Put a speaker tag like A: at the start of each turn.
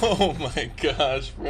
A: Oh my gosh, bro.